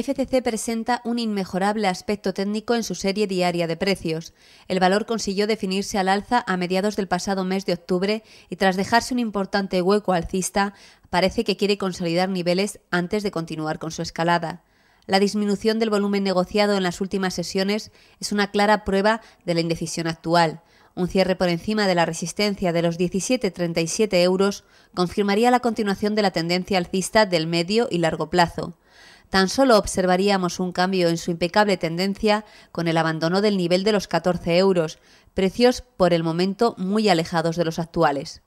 FCC presenta un inmejorable aspecto técnico en su serie diaria de precios. El valor consiguió definirse al alza a mediados del pasado mes de octubre y tras dejarse un importante hueco alcista, parece que quiere consolidar niveles antes de continuar con su escalada. La disminución del volumen negociado en las últimas sesiones es una clara prueba de la indecisión actual. Un cierre por encima de la resistencia de los 17,37 euros confirmaría la continuación de la tendencia alcista del medio y largo plazo tan solo observaríamos un cambio en su impecable tendencia con el abandono del nivel de los 14 euros, precios por el momento muy alejados de los actuales.